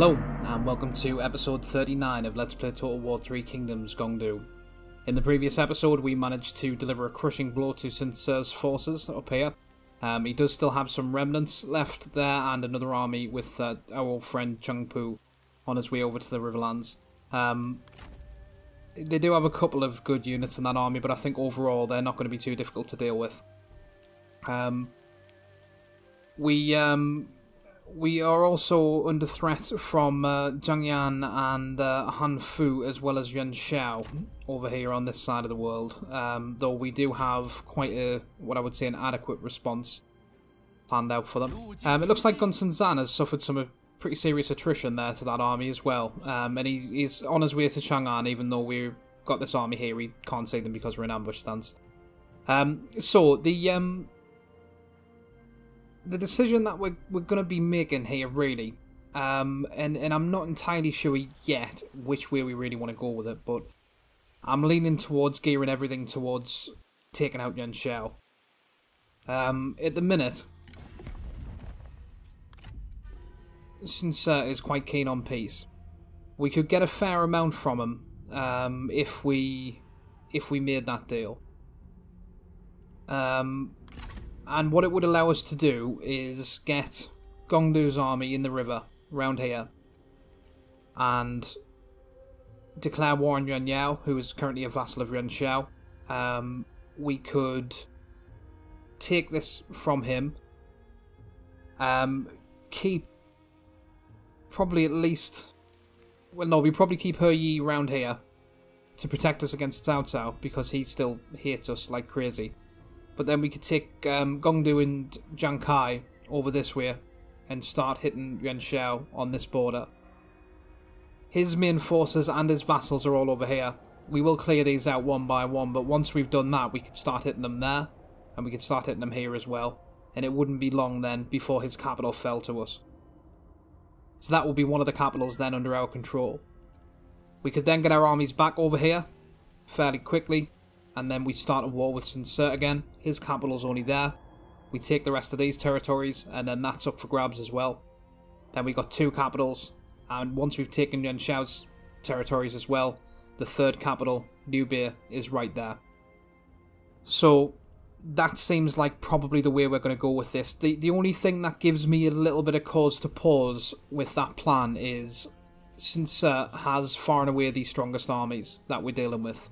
Hello, and welcome to episode 39 of Let's Play Total War 3 Kingdoms Gong Du. In the previous episode, we managed to deliver a crushing blow to Sun forces up here. Um, he does still have some remnants left there, and another army with uh, our old friend Cheng Pu on his way over to the Riverlands. Um, they do have a couple of good units in that army, but I think overall they're not going to be too difficult to deal with. Um, we um, we are also under threat from uh, Zhang Yan and uh, Han Fu as well as Yuan Shao over here on this side of the world. Um, though we do have quite a what I would say an adequate response planned out for them. Um, it looks like Gongsun Zan has suffered some uh, pretty serious attrition there to that army as well, um, and he, he's on his way to Chang'an. Even though we've got this army here, we can't see them because we're in ambush stance. Um, so the um, the decision that we're, we're going to be making here, really, um, and, and I'm not entirely sure yet which way we really want to go with it, but I'm leaning towards gearing everything towards taking out Yuan Shao. Um, at the minute, Sun Ce is quite keen on peace. We could get a fair amount from him um, if we if we made that deal. Um, and what it would allow us to do is get Gong Du's army in the river round here and declare war on Yuan Yao, who is currently a vassal of Yuan Shao. Um, we could take this from him, um, keep probably at least. Well, no, we probably keep He Yi round here to protect us against Cao Cao because he still hates us like crazy. But then we could take um, Gong Du and Jiang Kai over this way and start hitting Yuan Shao on this border. His main forces and his vassals are all over here. We will clear these out one by one, but once we've done that, we could start hitting them there, and we could start hitting them here as well. And it wouldn't be long then before his capital fell to us. So that will be one of the capitals then under our control. We could then get our armies back over here fairly quickly, and then we start a war with Sun Ce again. His capital's only there. We take the rest of these territories, and then that's up for grabs as well. Then we got two capitals, and once we've taken Yuan territories as well, the third capital, Nubia, is right there. So that seems like probably the way we're going to go with this. The the only thing that gives me a little bit of cause to pause with that plan is Sun Ce has far and away the strongest armies that we're dealing with.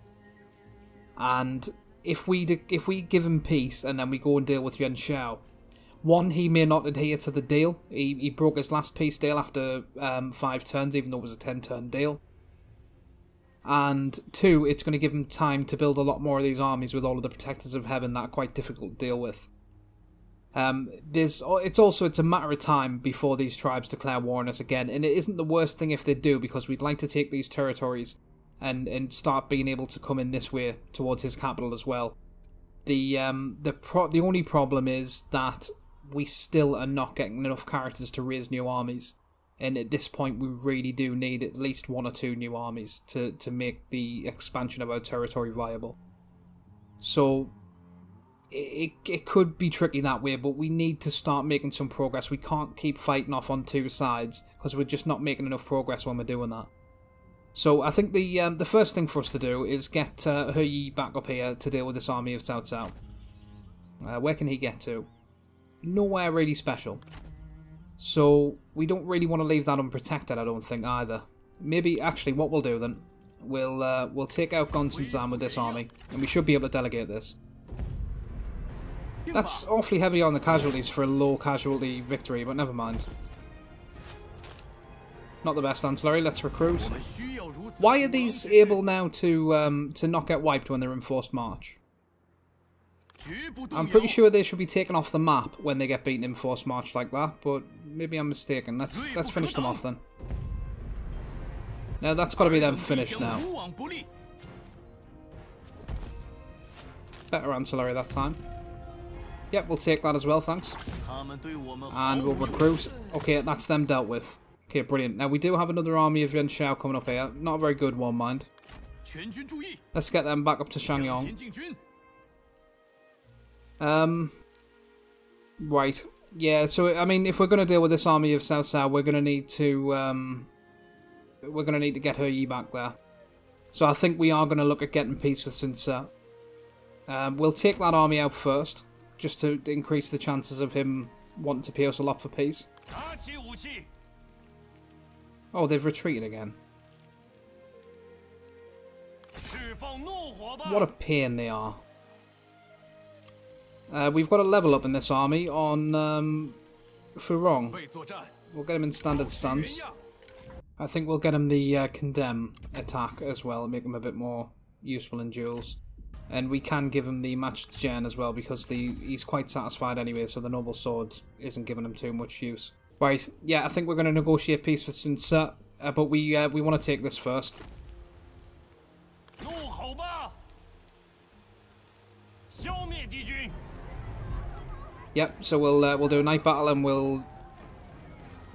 And if we if we give him peace and then we go and deal with Yuan Shao, one he may not adhere to the deal. He he broke his last peace deal after um, five turns, even though it was a ten turn deal. And two, it's going to give him time to build a lot more of these armies with all of the protectors of heaven that are quite difficult to deal with. Um, there's it's also it's a matter of time before these tribes declare war on us again, and it isn't the worst thing if they do because we'd like to take these territories and and start being able to come in this way towards his capital as well. The um the pro- the only problem is that we still are not getting enough characters to raise new armies. And at this point, we really do need at least one or two new armies to, to make the expansion of our territory viable. So, it, it could be tricky that way, but we need to start making some progress. We can't keep fighting off on two sides because we're just not making enough progress when we're doing that. So I think the um, the first thing for us to do is get uh, He Yi back up here to deal with this army of Cao Cao. Uh, where can he get to? Nowhere really special. So we don't really want to leave that unprotected, I don't think either. Maybe actually, what we'll do then, we'll uh, we'll take out Gongsun Zan with this army, and we should be able to delegate this. That's awfully heavy on the casualties for a low casualty victory, but never mind. Not the best ancillary. Let's recruit. Why are these able now to um, to not get wiped when they're in forced march? I'm pretty sure they should be taken off the map when they get beaten in forced march like that, but maybe I'm mistaken. Let's let's finish them off then. Now that's got to be them finished now. Better ancillary that time. Yep, we'll take that as well, thanks. And we'll recruit. Okay, that's them dealt with. Okay, brilliant. Now, we do have another army of Yuan Shao coming up here. Not a very good one, mind. Let's get them back up to Shangyong. Um, right. Yeah, so I mean, if we're going to deal with this army of Cao Cao, we're going to need to um, we're going to need to get He Yi back there. So I think we are going to look at getting peace with Sun Ce. Um, we'll take that army out first, just to increase the chances of him wanting to pay us a lot for peace. Oh, they've retreated again. What a pain they are. Uh, we've got a level up in this army on um, Furong. We'll get him in standard stance. I think we'll get him the uh, condemn attack as well, make him a bit more useful in duels. And we can give him the matched gen as well because the he's quite satisfied anyway, so the noble sword isn't giving him too much use. Right, yeah, I think we're going to negotiate peace with Sun Ce, uh, but we uh, we want to take this first. Yep, so we'll uh, we'll do a night battle and we'll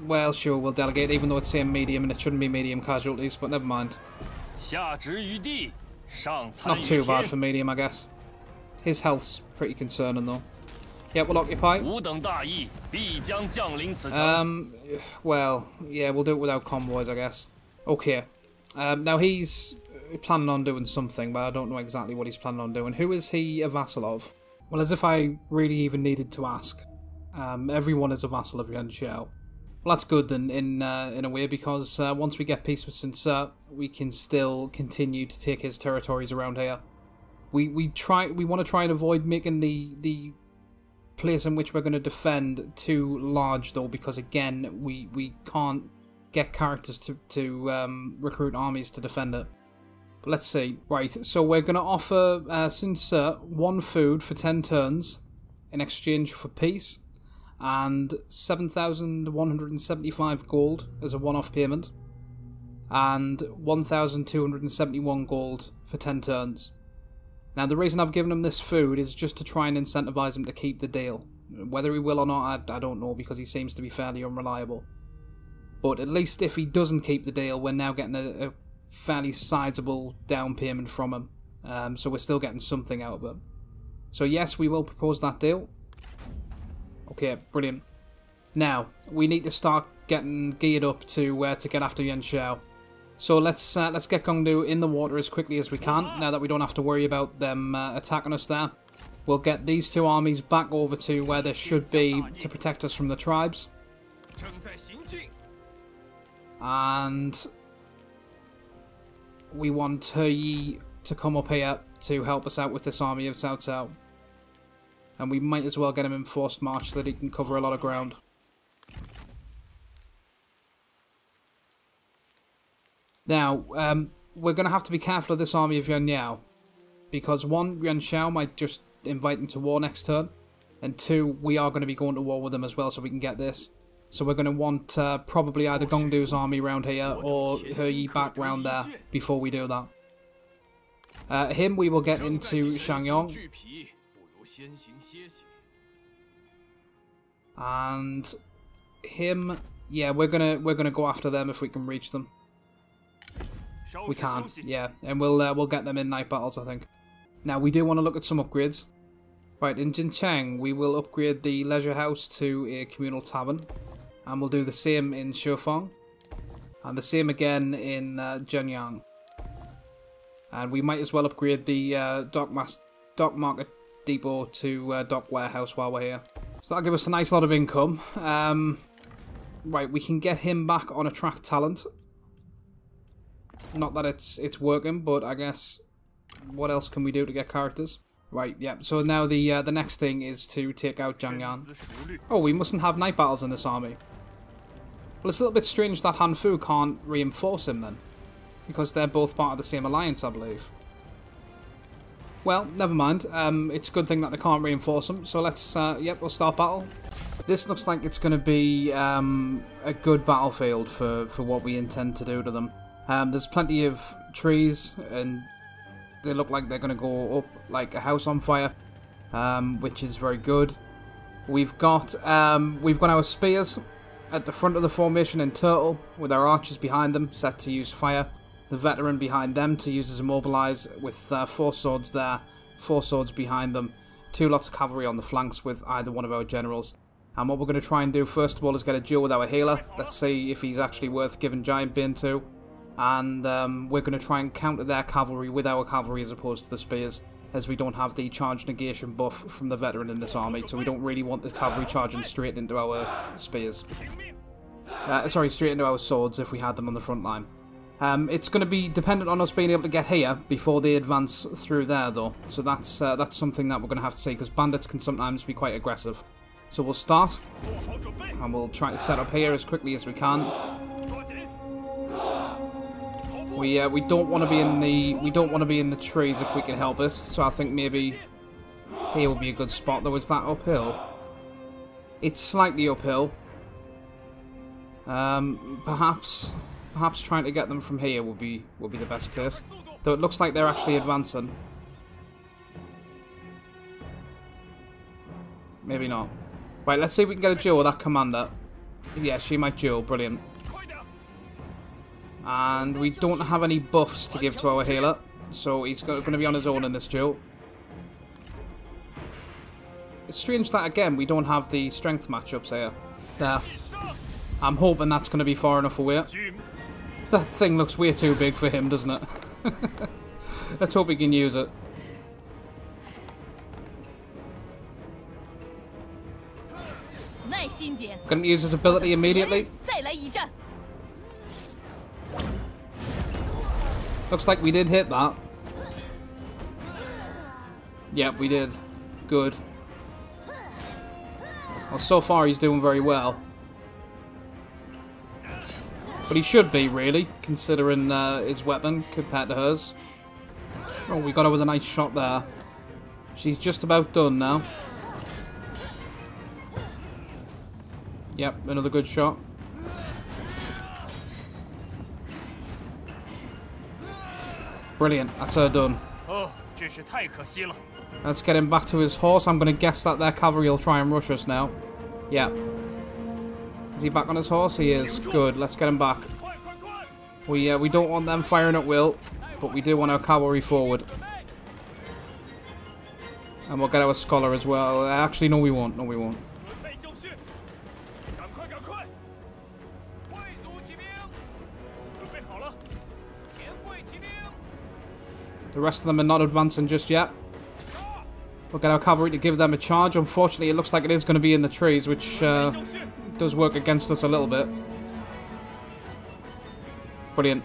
well, sure, we'll delegate, even though it's same medium and it shouldn't be medium casualties, but never mind. Not too bad for medium, I guess. His health's pretty concerning, though. Yeah, we'll occupy. Um, well, yeah, we'll do it without convoys, I guess. Okay. Um, now, he's planning on doing something, but I don't know exactly what he's planning on doing. Who is he a vassal of? Well, as if I really even needed to ask. Um, everyone is a vassal of Yuan Shao. Well, that's good then, in uh, in a way, because uh, once we get peace with Sun Ce, we can still continue to take his territories around here. We we try we want to try and avoid making the the place in which we're going to defend too large, though, because again, we we can't get characters to to um, recruit armies to defend it. But let's see. Right, so we're going to offer uh, one food for ten turns in exchange for peace and 7,175 gold as a one off payment, and 1,271 gold for 10 turns. Now, the reason I've given him this food is just to try and incentivize him to keep the deal. Whether he will or not, I, I don't know because he seems to be fairly unreliable. But at least if he doesn't keep the deal, we're now getting a, a fairly sizable down payment from him. Um, so we're still getting something out of it. So yes, we will propose that deal. Okay, brilliant. Now, we need to start getting geared up to uh, to get after Yuan Shao. So let's uh, let's get Gong Du in the water as quickly as we can, now that we don't have to worry about them uh, attacking us there. We'll get these two armies back over to where they should be to protect us from the tribes. And we want Yi to come up here to help us out with this army of Cao Cao and we might as well get him in forced march so that he can cover a lot of ground. Now, um, we're going to have to be careful of this army of Yuan Yao, because one, Yuan Shao might just invite them to war next turn, and two, we are going to be going to war with them as well so we can get this. So we're going to want uh, probably either Gong Du's army around here or He Yi back round there before we do that. Uh, him we will get into Shangyong, and him, yeah, we're gonna we're gonna go after them if we can reach them. We can, yeah, and we'll uh, we'll get them in night battles, I think. Now we do want to look at some upgrades. Right, in Jincheng, we will upgrade the leisure house to a communal tavern, and we'll do the same in Shufeng, and the same again in uh. And we might as well upgrade the uh, dock, mas- dock market depot to uh, dock warehouse while we're here. So that'll give us a nice lot of income. Um, right, we can get him back on attract talent. Not that it's it's working, but I guess what else can we do to get characters? Right, yeah. So now the uh, the next thing is to take out Zhang Yan. Oh, we mustn't have night battles in this army. Well, it's a little bit strange that Han Fu can't reinforce him then. Because they're both part of the same alliance, I believe. Well, never mind. Um, it's a good thing that they can't reinforce them. So let's, uh, yep, we'll start battle. This looks like it's going to be um, a good battlefield for, for what we intend to do to them. Um, there's plenty of trees, and they look like they're going to go up like a house on fire, um, which is very good. We've got um, we've got our spears at the front of the formation in turtle, with our archers behind them, set to use fire the veteran behind them to use as immobilize with uh, four swords there, four swords behind them, two lots of cavalry on the flanks with either one of our generals. And what we're going to try and do first of all is get a duel with our healer. Let's see if he's actually worth giving Giant Bane to. And um, we're going to try and counter their cavalry with our cavalry as opposed to the spears. As we don't have the charge negation buff from the veteran in this army. So we don't really want the cavalry charging straight into our spears. Uh, sorry, straight into our swords if we had them on the front line. Um, it's going to be dependent on us being able to get here before they advance through there, though. So that's uh, that's something that we're going to have to see, because bandits can sometimes be quite aggressive. So we'll start, and we'll try to set up here as quickly as we can. We uh, we don't want to be in the we don't want to be in the trees if we can help it. So I think maybe here will be a good spot. Though is that uphill? It's slightly uphill. Um, perhaps Perhaps trying to get them from here will be will be the best place. Though it looks like they're actually advancing. Maybe not. Right, let's see if we can get a duel with that commander. Yeah, she might duel. Brilliant. And we don't have any buffs to give to our healer. So he's going to be on his own in this duel. It's strange that, again, we don't have the strength matchups here. There. I'm hoping that's going to be far enough away. That thing looks way too big for him, doesn't it? Let's hope he can use it. Gonna use his ability immediately. Looks like we did hit that. Yep, we did. Good. Well, so far he's doing very well. But he should be, really, considering uh, his weapon compared to hers. Oh, we got her with a nice shot there. She's just about done now. Yep, another good shot. Brilliant, that's her done. Oh, Let's get him back to his horse. I'm going to guess that their cavalry will try and rush us now. Yep. Is he back on his horse? He is. Good. Let's get him back. We uh, we don't want them firing at will, but we do want our cavalry forward. And we'll get our scholar as well. Actually, no, we won't. No, we won't. The rest of them are not advancing just yet. We'll get our cavalry to give them a charge. Unfortunately, it looks like it is going to be in the trees, which uh, does work against us a little bit. Brilliant.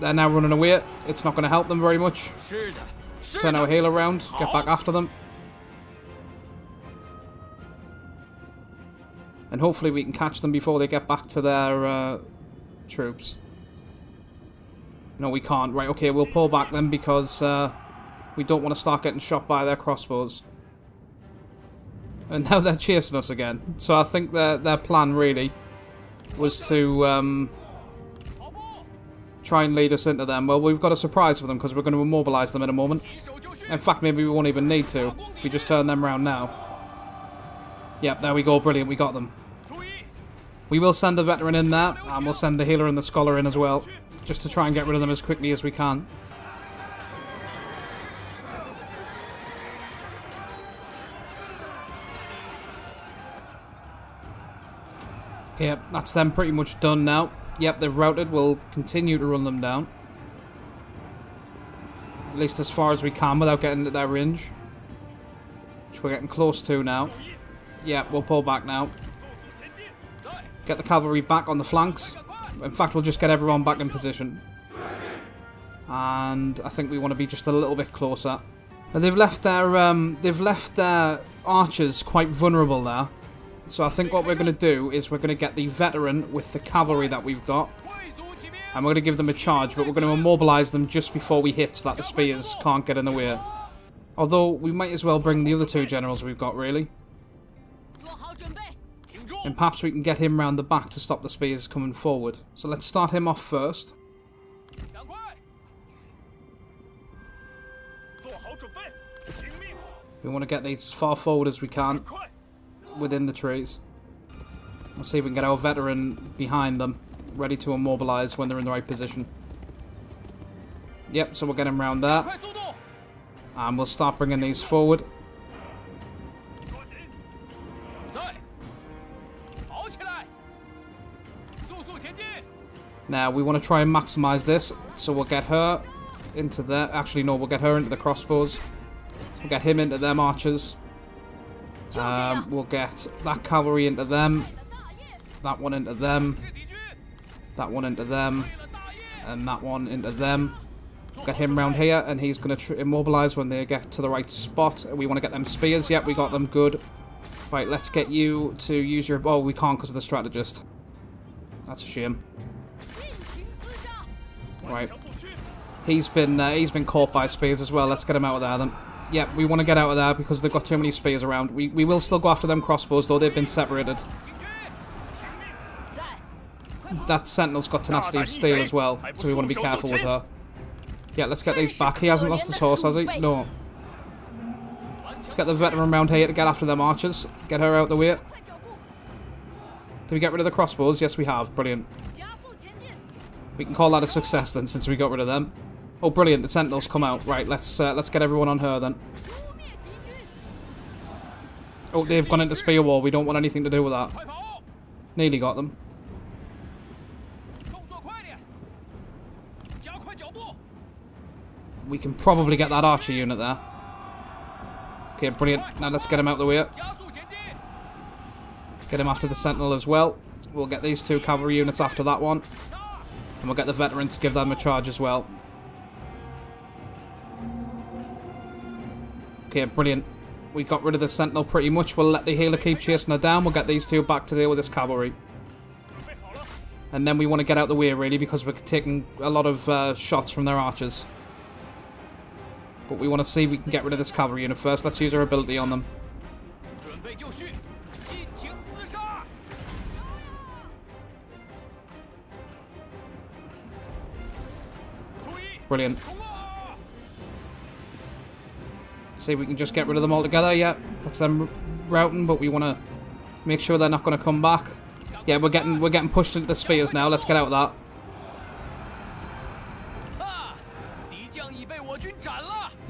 They're now running away. It's not going to help them very much. Turn our heal around. Get back after them. And hopefully we can catch them before they get back to their uh, troops. No, we can't. Right, okay, we'll pull back then because uh, we don't want to start getting shot by their crossbows. And now they're chasing us again. So I think their, their plan, really, was to um, try and lead us into them. Well, we've got a surprise for them because we're going to immobilize them in a moment. In fact, maybe we won't even need to if we just turn them around now. Yep, there we go. Brilliant. We got them. We will send the veteran in there, and we'll send the healer and the scholar in as well, just to try and get rid of them as quickly as we can. Yep, that's them pretty much done now. Yep, they've routed. We'll continue to run them down. At least as far as we can without getting to their range. Which we're getting close to now. Yep, we'll pull back now. Get the cavalry back on the flanks. In fact, we'll just get everyone back in position. And I think we want to be just a little bit closer. Now they've left their um, they've left their archers quite vulnerable there. So I think what we're going to do is we're going to get the veteran with the cavalry that we've got. And we're going to give them a charge, but we're going to immobilize them just before we hit so that the spears can't get in the way. Although, we might as well bring the other two generals we've got, really. And perhaps we can get him round the back to stop the spears coming forward. So let's start him off first. We want to get these as far forward as we can within the trees. We'll see if we can get our veteran behind them, ready to immobilize when they're in the right position. Yep, so we'll get him around there. And we'll start bringing these forward. Now, we want to try and maximize this, so we'll get her into there. Actually, no, we'll get her into the crossbows. We'll get him into them archers. Um, we'll get that cavalry into them. That one into them. That one into them. And that one into them. Get him round here, and he's going to immobilize when they get to the right spot. We want to get them spears. Yep, we got them. Good. Right, let's get you to use your... Oh, we can't because of the strategist. That's a shame. Right. He's been uh, he's been caught by spears as well. Let's get him out of there then. Yep, we want to get out of there because they've got too many spears around. We, we will still go after them crossbows, though. They've been separated. That sentinel's got tenacity of steel as well, so we want to be careful with her. Yeah, let's get these back. He hasn't lost his horse, has he? No. Let's get the veteran around here to get after them archers. Get her out the way. Did we get rid of the crossbows? Yes, we have. Brilliant. We can call that a success then, since we got rid of them. Oh, brilliant. The Sentinels come out. Right, let's uh, let's get everyone on her then. Oh, they've gone into spear wall. We don't want anything to do with that. Nearly got them. We can probably get that archer unit there. Okay, brilliant. Now let's get him out of the way. Get him after the sentinel as well. We'll get these two cavalry units after that one. And we'll get the veterans to give them a charge as well. Okay, brilliant. We got rid of the sentinel pretty much. We'll let the healer keep chasing her down. We'll get these two back to deal with this cavalry. And then we want to get out the way, really, because we're taking a lot of uh, shots from their archers. But we want to see if we can get rid of this cavalry unit first. Let's use our ability on them. Brilliant. See we can just get rid of them altogether. Yeah, that's them routing, but we want to make sure they're not going to come back. Yeah, we're getting we're getting pushed into the spears now. Let's get out of that.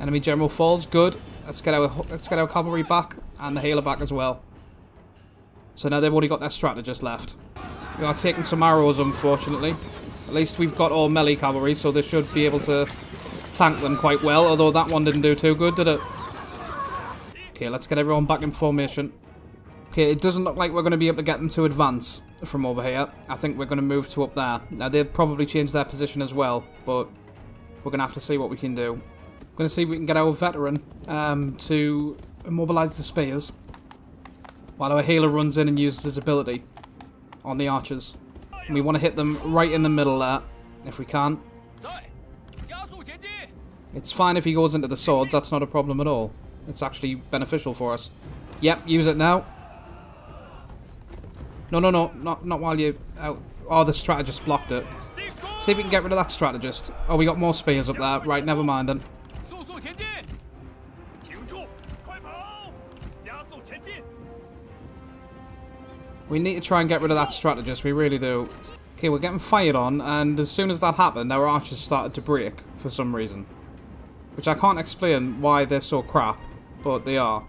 Enemy general falls. Good. Let's get our let's get our cavalry back and the healer back as well. So now they've already got their strategist left. We are taking some arrows, unfortunately. At least we've got all melee cavalry, so they should be able to tank them quite well. Although that one didn't do too good, did it? Okay, let's get everyone back in formation. Okay, it doesn't look like we're going to be able to get them to advance from over here. I think we're going to move to up there. Now, they'll probably change their position as well, but we're going to have to see what we can do. We're going to see if we can get our veteran um, to immobilize the spears while our healer runs in and uses his ability on the archers. We want to hit them right in the middle there, if we can. It's fine if he goes into the swords, that's not a problem at all. It's actually beneficial for us. Yep, use it now. No, no, no, not not while you out. Oh, the strategist blocked it. See if we can get rid of that strategist. Oh, we got more spears up there. Right, never mind then. We need to try and get rid of that strategist, we really do. Okay, we're getting fired on, and as soon as that happened, our archers started to break, for some reason. Which I can't explain why they're so crap but they are.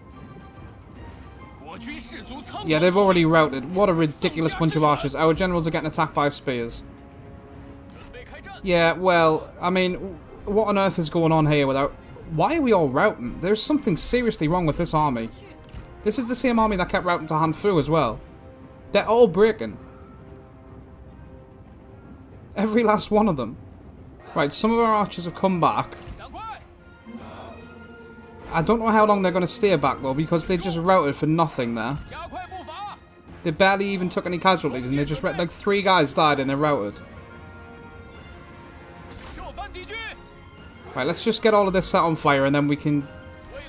Yeah, they've already routed. What a ridiculous bunch of archers. Our generals are getting attacked by spears. Yeah, well, I mean, what on earth is going on here without... Why are we all routing? There's something seriously wrong with this army. This is the same army that kept routing to Han Fu as well. They're all breaking. Every last one of them. Right, some of our archers have come back. I don't know how long they're going to stay back though because they just routed for nothing there. They barely even took any casualties and they just like three guys died and they routed. Right, let's just get all of this set on fire and then we can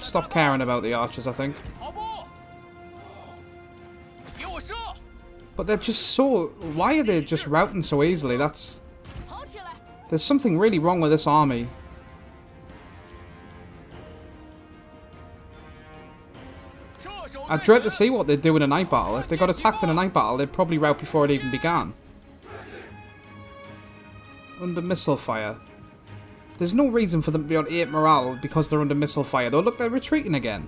stop caring about the archers, I think. But they're just so... Why are they just routing so easily? That's... There's something really wrong with this army. I dread to see what they'd do in a night battle. If they got attacked in a night battle, they'd probably rout before it even began. Under missile fire. There's no reason for them to be on 8 morale because they're under missile fire. Though, look, they're retreating again.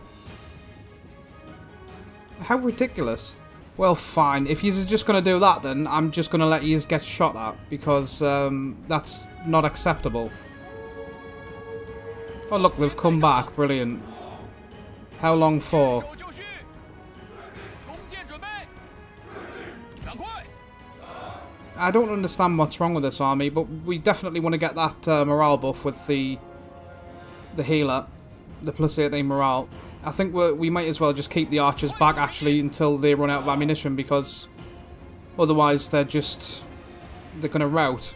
How ridiculous. Well, fine. If you're just going to do that, then I'm just going to let you get shot at, because um, that's not acceptable. Oh, look, they've come back. Brilliant. How long for? I don't understand what's wrong with this army, but we definitely want to get that uh, morale buff with the the healer, the plus 18 morale. I think we we might as well just keep the archers back actually until they run out of ammunition because otherwise they're just they're gonna rout.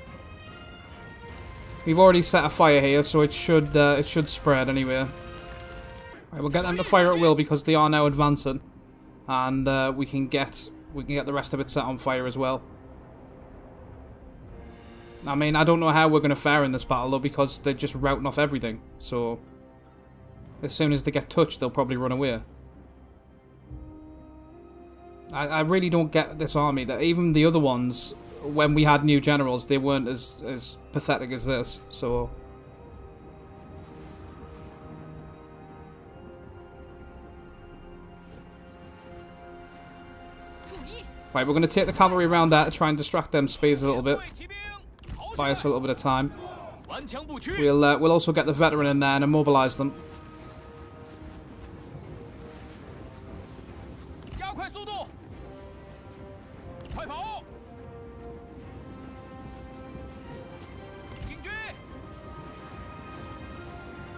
We've already set a fire here, so it should uh, it should spread anyway. Right, we'll get them to fire at will because they are now advancing, and uh, we can get we can get the rest of it set on fire as well. I mean, I don't know how we're going to fare in this battle, though, because they're just routing off everything. So, as soon as they get touched, they'll probably run away. I, I really don't get this army. That Even the other ones, when we had new generals, they weren't as, as pathetic as this. So... Right, we're going to take the cavalry around there to try and distract them speeds a little bit buy us a little bit of time. We'll uh, we'll also get the veteran in there and immobilize them.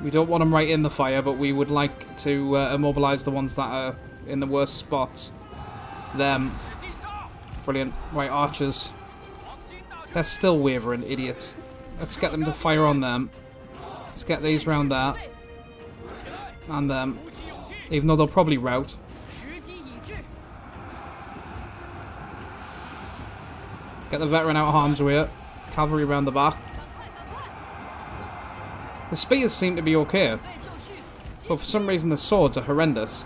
We don't want them right in the fire, but we would like to uh, immobilize the ones that are in the worst spots. Them. Brilliant. Right, archers. They're still wavering, idiots. Let's get them to fire on them. Let's get these round there. And them. Even though they'll probably rout. Get the veteran out of harm's way. Cavalry round the back. The spears seem to be okay. But for some reason the swords are horrendous.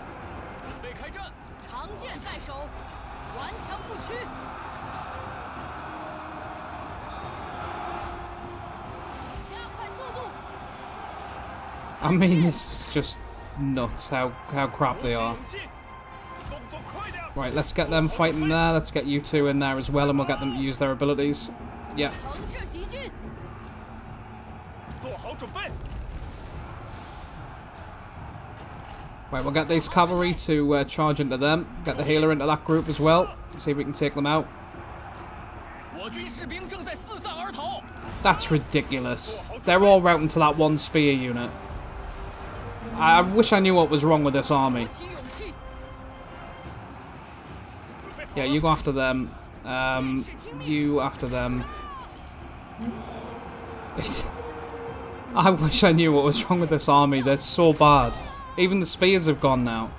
I mean, it's just nuts how, how crap they are. Right, let's get them fighting there. Let's get you two in there as well, and we'll get them to use their abilities. Yeah. Right, we'll get these cavalry to uh, charge into them. Get the healer into that group as well. See if we can take them out. That's ridiculous. They're all routing to that one spear unit. I wish I knew what was wrong with this army. Yeah, you go after them. Um, you after them. I wish I knew what was wrong with this army. They're so bad. Even the spears have gone now.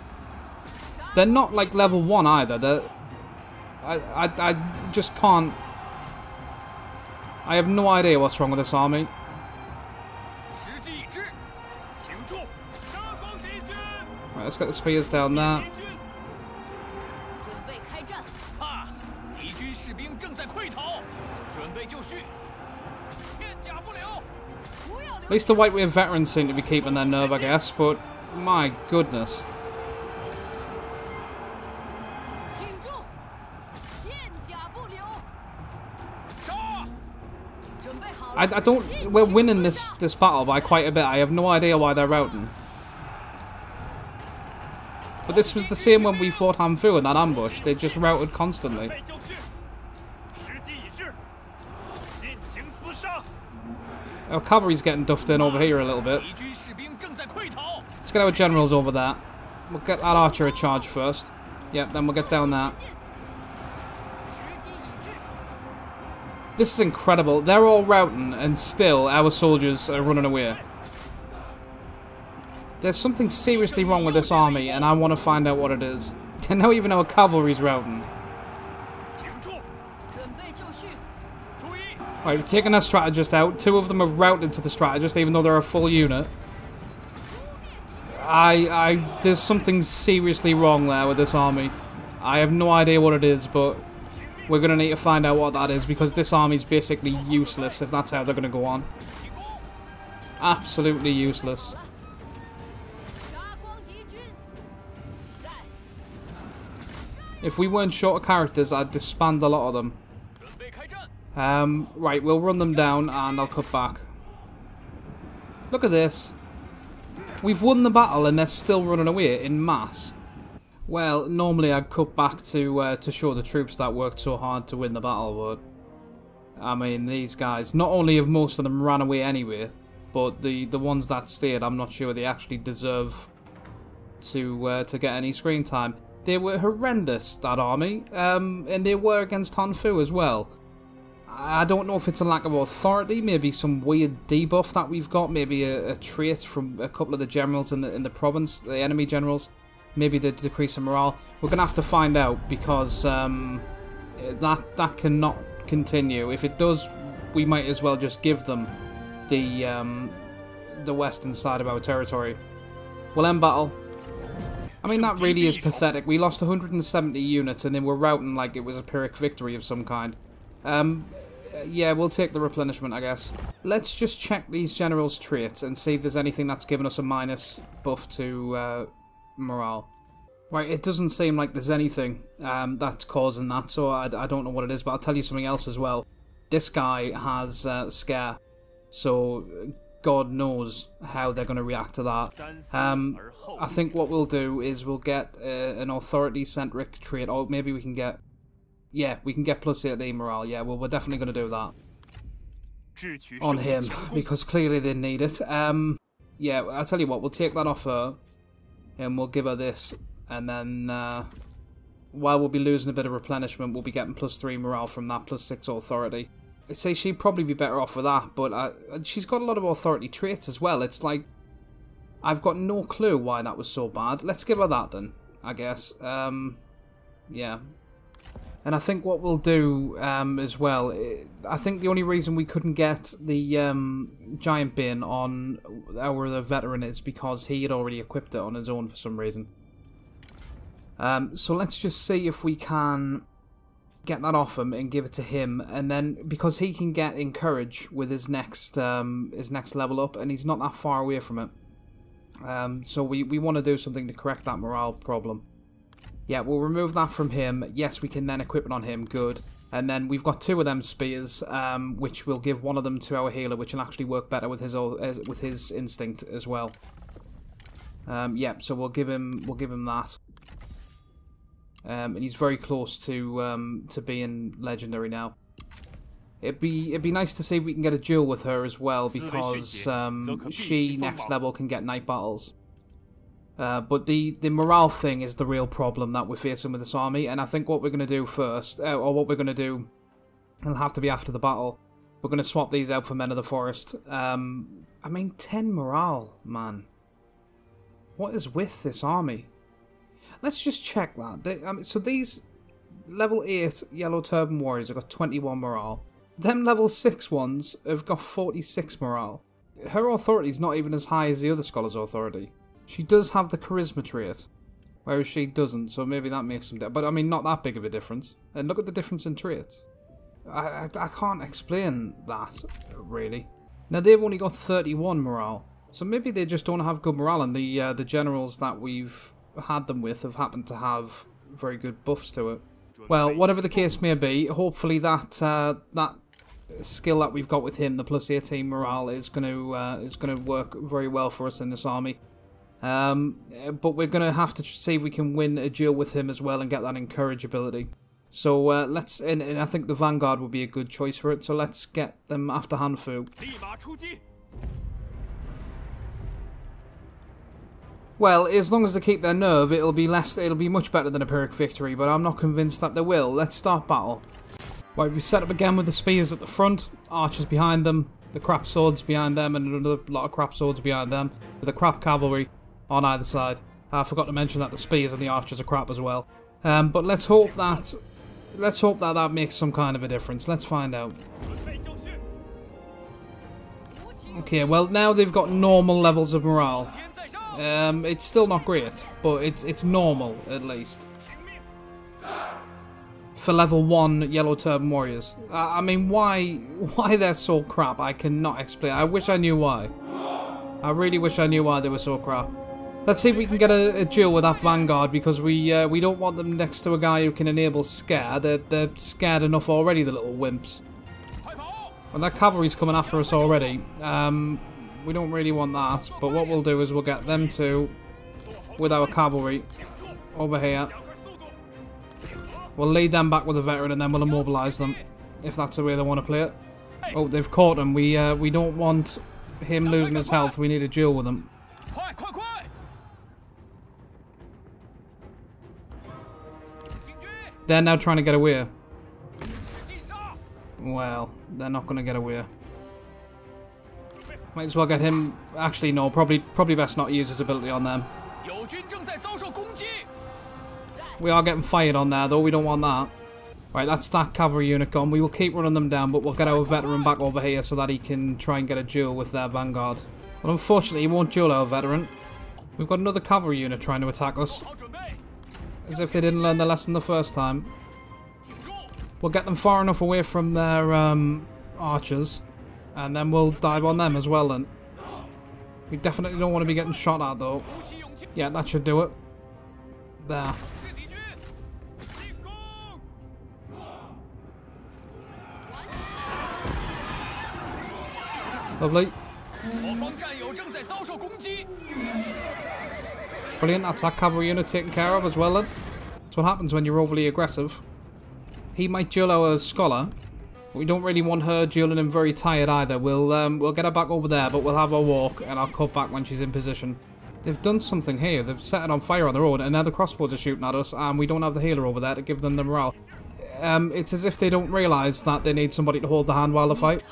They're not like level 1 either. They're... I, I, I just can't... I have no idea what's wrong with this army. Right, let's get the spears down there. At least the White Wave veterans seem to be keeping their nerve, I guess, but my goodness. I, I don't... We're winning this, this battle by quite a bit. I have no idea why they're routing. But this was the same when we fought Han Fu in that ambush. They just routed constantly. Our cavalry's getting duffed in over here a little bit. Let's get our generals over there. We'll get that archer a charge first. Yep, then we'll get down that. This is incredible. They're all routing, and still our soldiers are running away. There's something seriously wrong with this army, and I want to find out what it is. And now even our cavalry's routing. Alright, we've taken our strategist out. Two of them have routed to the strategist, even though they're a full unit. I, I, there's something seriously wrong there with this army. I have no idea what it is, but we're going to need to find out what that is, because this army's basically useless if that's how they're going to go on. Absolutely useless. If we weren't short of characters, I'd disband a lot of them. Um, right, we'll run them down and I'll cut back. Look at this. We've won the battle and they're still running away in mass. Well, normally I'd cut back to uh, to show the troops that worked so hard to win the battle, but I mean these guys. Not only have most of them ran away anyway, but the the ones that stayed, I'm not sure they actually deserve to uh, to get any screen time. They were horrendous that army, um, and they were against Han Fu as well. I don't know if it's a lack of authority, maybe some weird debuff that we've got, maybe a, a trait from a couple of the generals in the in the province, the enemy generals, maybe the decrease in morale. We're gonna have to find out because um, that that cannot continue. If it does, we might as well just give them the um, the western side of our territory. We'll end battle. I mean, that really is pathetic. We lost 170 units and then we're routing like it was a Pyrrhic victory of some kind. Um, yeah, we'll take the replenishment, I guess. Let's just check these generals' traits and see if there's anything that's given us a minus buff to uh, morale. Right, it doesn't seem like there's anything um, that's causing that, so I, I, don't know what it is, but I'll tell you something else as well. This guy has uh, Scare, so God knows how they're going to react to that. Um, I think what we'll do is we'll get uh, an authority-centric trait, or maybe we can get yeah, we can get plus 8 morale. Yeah, well, we're definitely going to do that. On him, because clearly they need it. Um, yeah, I'll tell you what, we'll take that off her, and we'll give her this, and then, uh, while we'll be losing a bit of replenishment, we'll be getting plus 3 morale from that, plus 6 authority. I say she'd probably be better off with that, but uh, she's got a lot of authority traits as well. It's like, I've got no clue why that was so bad. Let's give her that then, I guess. Um, yeah, and I think what we'll do um, as well, I think the only reason we couldn't get the um, Giant Bane on our veteran is because he had already equipped it on his own for some reason. Um, so let's just see if we can get that off him and give it to him, and then because he can get encourage with his next um, his next level up, and he's not that far away from it. Um, so we we want to do something to correct that morale problem. Yeah, we'll remove that from him. Yes, we can then equip it on him. Good. And then we've got two of them spears, um, which will give one of them to our healer, which will actually work better with his uh, with his instinct as well. Um, yeah, so we'll give him we'll give him that. Um, and he's very close to um, to being legendary now. It'd be it'd be nice to see if we can get a duel with her as well because um, she next level can get night battles. Uh, but the, the morale thing is the real problem that we're facing with this army, and I think what we're going to do first, uh, or what we're going to do, it'll have to be after the battle, we're going to swap these out for Men of the Forest. Um, I mean, 10 morale, man. What is with this army? Let's just check that. They, um, so these level 8 Yellow Turban Warriors have got 21 morale. Them level 6 ones have got 46 morale. Her authority is not even as high as the other Scholar's authority. She does have the charisma trait, whereas she doesn't, so maybe that makes some... Difference. But, I mean, not that big of a difference. And look at the difference in traits. I, I, I can't explain that, really. Now, they've only got 31 morale, so maybe they just don't have good morale, and the, uh, the generals that we've had them with have happened to have very good buffs to it. Well, whatever the case may be, hopefully that uh, that skill that we've got with him, the plus 18 morale, is going to uh, is going to work very well for us in this army. Um, but we're going to have to see if we can win a duel with him as well and get that encourage ability. So uh, let's, and, and, I think the Vanguard would be a good choice for it. So let's get them after Han Fu. Well, as long as they keep their nerve, it'll be less. It'll be much better than a Pyrrhic victory. But I'm not convinced that they will. Let's start battle. Right, we set up again with the spears at the front, archers behind them, the crap swords behind them, and another lot of crap swords behind them, with the crap cavalry on either side. I forgot to mention that the spears and the archers are crap as well. Um, but let's hope that let's hope that that makes some kind of a difference. Let's find out. Okay, well now they've got normal levels of morale. Um, it's still not great, but it's it's normal at least. For level 1 Yellow Turban Warriors. I mean, why why they're so crap, I cannot explain. I wish I knew why. I really wish I knew why they were so crap. Let's see if we can get a, a duel with that Vanguard because we uh, we don't want them next to a guy who can enable scare. They're, they're scared enough already, the little wimps. And that cavalry's coming after us already. Um, we don't really want that, but what we'll do is we'll get them to, with our cavalry, over here. We'll lead them back with a veteran and then we'll immobilise them, if that's the way they want to play it. Oh, they've caught him. We, uh, we don't want him losing his health. We need a duel with him. They're now trying to get away. Well, they're not going to get away. Might as well get him... Actually, no. Probably probably best not use his ability on them. We are getting fired on there, though. We don't want that. Right, that's that cavalry unit gone. We will keep running them down, but we'll get our veteran back over here so that he can try and get a duel with their vanguard. But unfortunately, he won't duel our veteran. We've got another cavalry unit trying to attack us. As if they didn't learn the lesson the first time. We'll get them far enough away from their um, archers. And then we'll dive on them as well then. We definitely don't want to be getting shot at though. Yeah, that should do it. There. Lovely. Brilliant, that's that cavalry unit taken care of as well then. That's what happens when you're overly aggressive. He might duel our scholar. But we don't really want her dueling him very tired either. We'll um, we'll get her back over there, but we'll have her walk and I'll cut back when she's in position. They've done something here. They've set it on fire on their own and now the crossbows are shooting at us and we don't have the healer over there to give them the morale. Um, it's as if they don't realise that they need somebody to hold the hand while they fight.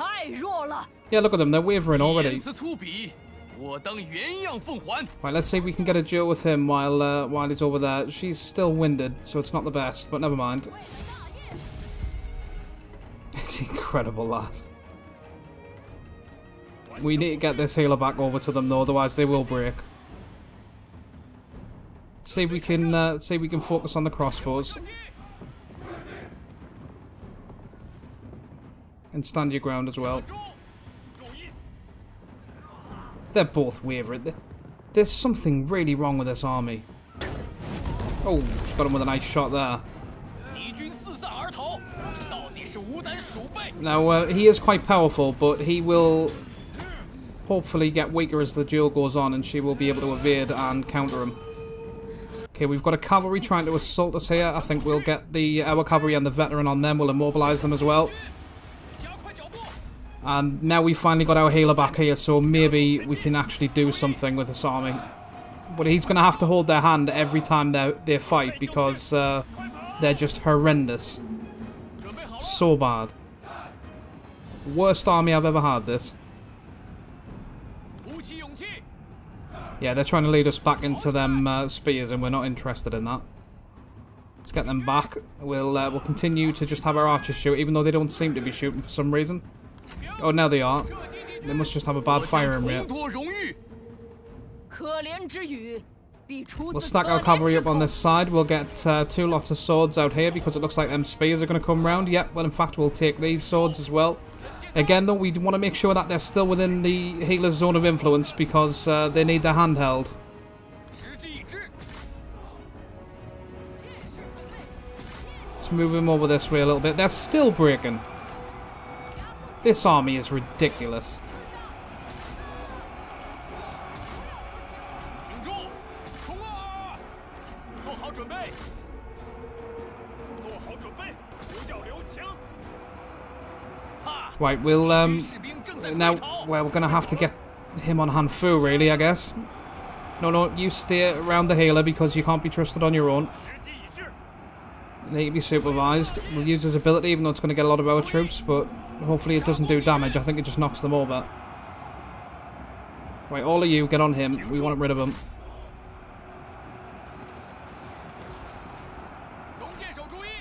Yeah, look at them. They're wavering already. Right, let's see if we can get a duel with him while uh, while he's over there. She's still winded, so it's not the best, but never mind. It's incredible, lad. We need to get this healer back over to them, though, otherwise they will break. Let's see if we can uh, see if we can focus on the crossbows. And stand your ground as well. They're both wavering. There's something really wrong with this army. Oh, just got him with a nice shot there. Now, uh, he is quite powerful, but he will hopefully get weaker as the duel goes on, and she will be able to evade and counter him. Okay, we've got a cavalry trying to assault us here. I think we'll get the our cavalry and the veteran on them. We'll immobilize them as well. And now we've finally got our healer back here, so maybe we can actually do something with this army. But he's going to have to hold their hand every time they they fight because uh, they're just horrendous. So bad. Worst army I've ever had, this. Yeah, they're trying to lead us back into them uh, spears, and we're not interested in that. Let's get them back. We'll uh, we'll continue to just have our archers shoot, even though they don't seem to be shooting for some reason. Oh, now they are. They must just have a bad firing rate. We'll stack our cavalry up on this side. We'll get uh, two lots of swords out here because it looks like them spears are going to come round. Yep, well, in fact, we'll take these swords as well. Again, though, we want to make sure that they're still within the healer's zone of influence because uh, they need their handheld. Let's move them over this way a little bit. They're still breaking. This army is ridiculous. Right, we'll, um, now, well, we're going to have to get him on Han Fu, really, I guess. No, no, you stay around the healer because you can't be trusted on your own. Need to be supervised. We'll use his ability, even though it's going to get a lot of our troops, but Hopefully it doesn't do damage. I think it just knocks them over. Right, all of you, get on him. We want rid of him.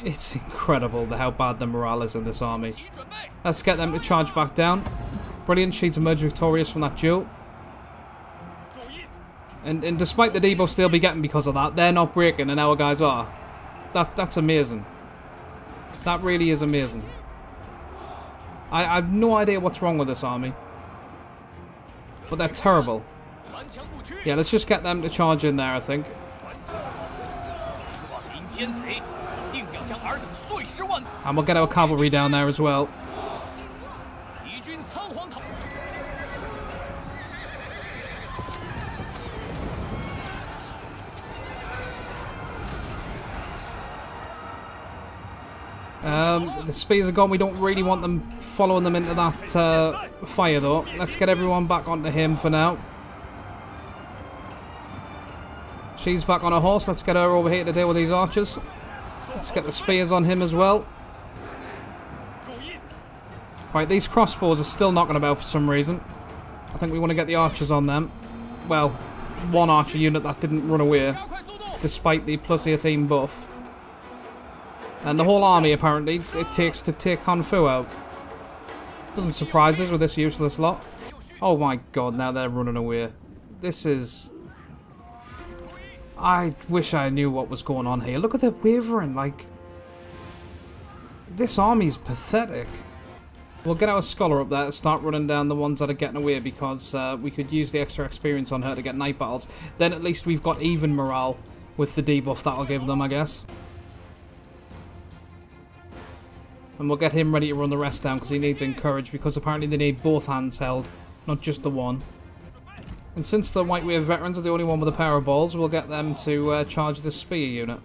It's incredible how bad the morale is in this army. Let's get them to charge back down. Brilliant, she's emerged victorious from that duel. And, and despite the debuffs they'll be getting because of that, they're not breaking and our guys are. That That's amazing. That really is amazing. I, I have no idea what's wrong with this army. But they're terrible. Yeah, let's just get them to charge in there, I think. And we'll get our cavalry down there as well. Um, the spears are gone. We don't really want them following them into that uh, fire, though. Let's get everyone back onto him for now. She's back on a horse. Let's get her over here to deal with these archers. Let's get the spears on him as well. Right, these crossbows are still not going knocking about for some reason. I think we want to get the archers on them. Well, one archer unit that didn't run away, despite the plus 18 buff. And the whole army, apparently, it takes to take Han Fu out. Doesn't surprise us with this useless lot. Oh my god, now they're running away. This is... I wish I knew what was going on here. Look at them wavering, like... This army's pathetic. We'll get our scholar up there and start running down the ones that are getting away because uh, we could use the extra experience on her to get night battles. Then at least we've got even morale with the debuff that'll give them, I guess. And we'll get him ready to run the rest down because he needs encourage because apparently they need both hands held, not just the one. And since the White Wave veterans are the only one with a pair of balls, we'll get them to uh, charge the spear unit.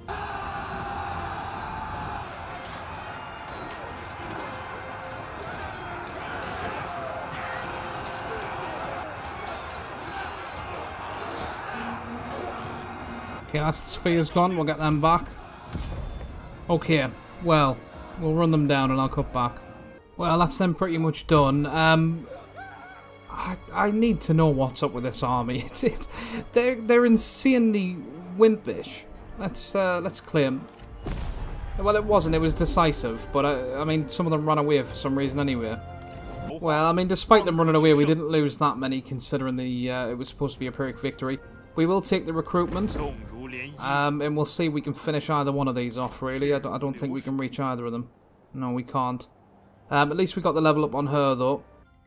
Okay, that's the spears gone. We'll get them back. Okay, well, We'll run them down and I'll cut back. Well, that's them pretty much done. Um, I, I need to know what's up with this army. It's, it's they're they're insanely wimpish. Let's uh, let's claim. Well, it wasn't. It was decisive, but I, I mean, some of them ran away for some reason anyway. Well, I mean, despite them running away, we didn't lose that many considering the uh, it was supposed to be a Pyrrhic victory. We will take the recruitment. Um, and we'll see if we can finish either one of these off, really. I don't, I don't think we can reach either of them. No, we can't. Um, at least we got the level up on her, though.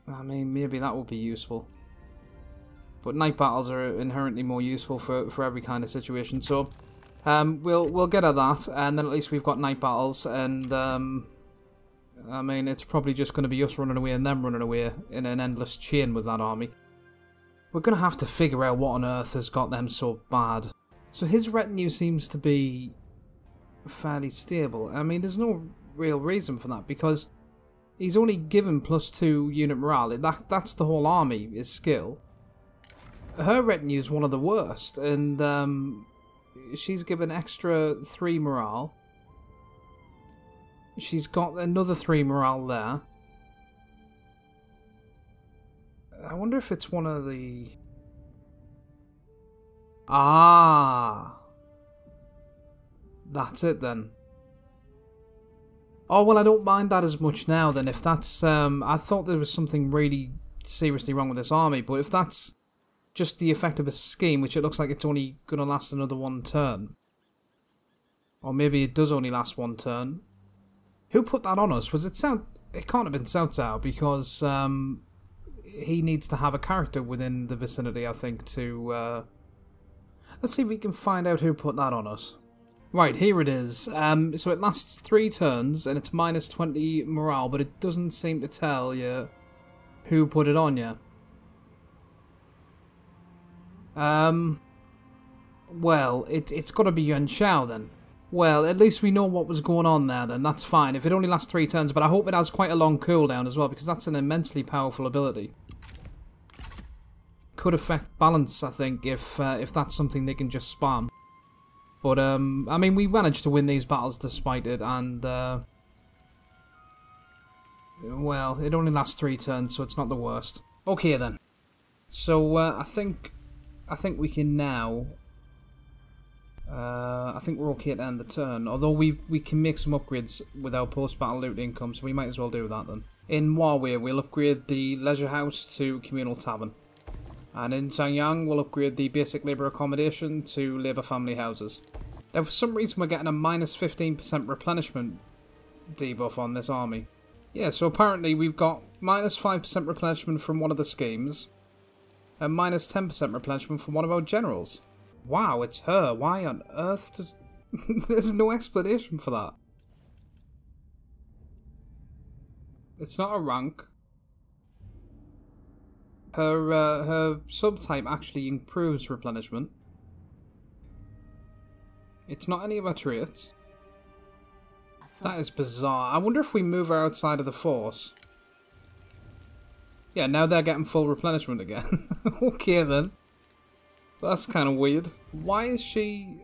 I mean, maybe that will be useful. But night battles are inherently more useful for, for every kind of situation, so... Um, we'll we'll get at that, and then at least we've got night battles, and um, I mean, it's probably just going to be us running away and them running away in an endless chain with that army. We're going to have to figure out what on earth has got them so bad. So his retinue seems to be fairly stable. I mean, there's no real reason for that because he's only given plus two unit morale. That that's the whole army is skill. Her retinue is one of the worst, and um, she's given extra three morale. She's got another three morale there. I wonder if it's one of the Ah. That's it then. Oh, well, I don't mind that as much now then. If that's, um, I thought there was something really seriously wrong with this army, but if that's just the effect of a scheme, which it looks like it's only going to last another one turn. Or maybe it does only last one turn. Who put that on us? Was it South? It can't have been Cao because um, he needs to have a character within the vicinity, I think, to uh, Let's see if we can find out who put that on us. Right, here it is. Um, so it lasts three turns and it's minus 20 morale, but it doesn't seem to tell you who put it on you. Um, well, it, it's got to be Yuan Shao then. Well, at least we know what was going on there then, that's fine. If it only lasts three turns, but I hope it has quite a long cooldown as well, because that's an immensely powerful ability could affect balance, I think, if uh, if that's something they can just spam. But, um, I mean, we managed to win these battles despite it, and, uh, well, it only lasts three turns, so it's not the worst. Okay, then. So, uh, I think, I think we can now, uh, I think we're okay to end the turn, although we, we can make some upgrades with our post-battle loot income, so we might as well do that then. In Huawei, we'll upgrade the Leisure House to Communal Tavern. And in Xiangyang, we'll upgrade the basic labour accommodation to labour family houses. Now, for some reason, we're getting a minus 15% replenishment debuff on this army. Yeah, so apparently we've got minus 5% replenishment from one of the schemes. and minus 10% replenishment from one of our generals. Wow, it's her. Why on earth does... There's no explanation for that. It's not a rank. Her uh, her subtype actually improves replenishment. It's not any of our traits. That is bizarre. I wonder if we move her outside of the force. Yeah, now they're getting full replenishment again. okay then. That's kind of weird. Why is she...